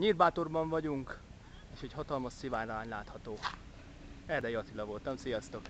Nyírbátorban vagyunk, és egy hatalmas szivárvány látható. Erdei Attila voltam, sziasztok!